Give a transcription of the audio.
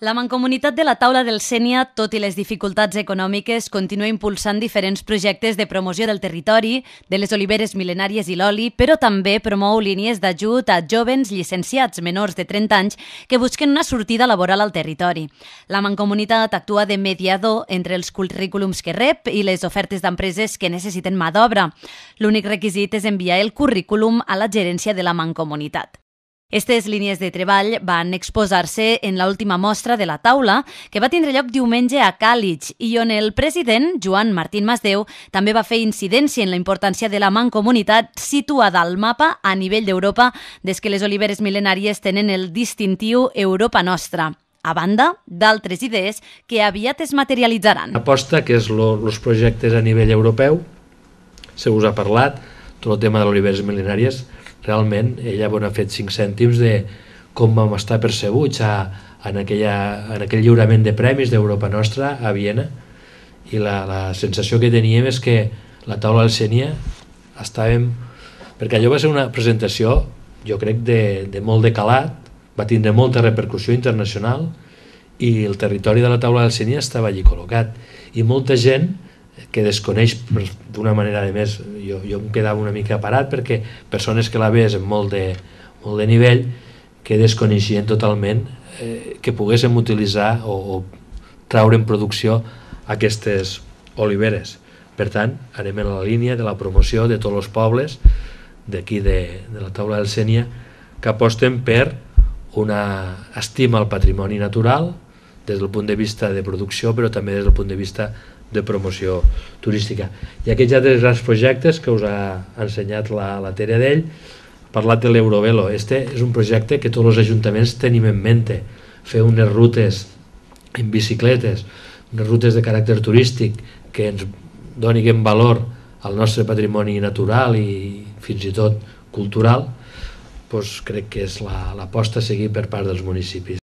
La Mancomunitat de la Taula del Sènia, tot i les dificultats econòmiques, continua impulsant diferents projectes de promoció del territori, de les oliveres mil·lenàries i l'oli, però també promou línies d'ajut a jovens llicenciats menors de 30 anys que busquen una sortida laboral al territori. La Mancomunitat actua de mediador entre els currículums que rep i les ofertes d'empreses que necessiten mà d'obra. L'únic requisit és enviar el currículum a la gerència de la Mancomunitat. Aquestes línies de treball van exposar-se en l'última mostra de la taula que va tindre lloc diumenge a Càlig i on el president, Joan Martín Masdeu, també va fer incidència en la importància de la mancomunitat situada al mapa a nivell d'Europa des que les oliveres mil·lenàries tenen el distintiu Europa Nostra a banda d'altres idees que aviat es materialitzaran. Aposta que és els projectes a nivell europeu, se us ha parlat, tot el tema de les oliveres mil·lenàries, realment ella bon, ha fet 5 cèntims de com vam estar percebuts a, en, aquella, en aquell lliurament de premis d'Europa Nostra a Viena. I la, la sensació que teníem és que la taula del Sènia estàvem... perquè allò va ser una presentació jo crec de, de molt de calat va tindre molta repercussió internacional i el territori de la taula del Sènia estava allí col·locat. I molta gent que desconeix d'una manera de més jo, jo em quedava una mica parat perquè persones que la ves en molt de, molt de nivell que desconeixien totalment eh, que poguéssim utilitzar o, o traure en producció aquestes oliveres. Per tant anem en la línia de la promoció de tots els pobles d'aquí de, de la taula del Sènia que aposten per una estima al patrimoni natural des del punt de vista de producció però també des del punt de vista de promoció turística. I aquests altres grans projectes que us ha ensenyat la, la Tere d'ell, parlat de l'Eurovelo. Este és un projecte que tots els ajuntaments tenim en mente, fer unes rutes en bicicletes, unes rutes de caràcter turístic que ens donin valor al nostre patrimoni natural i fins i tot cultural, doncs crec que és l'aposta la, a seguir per part dels municipis.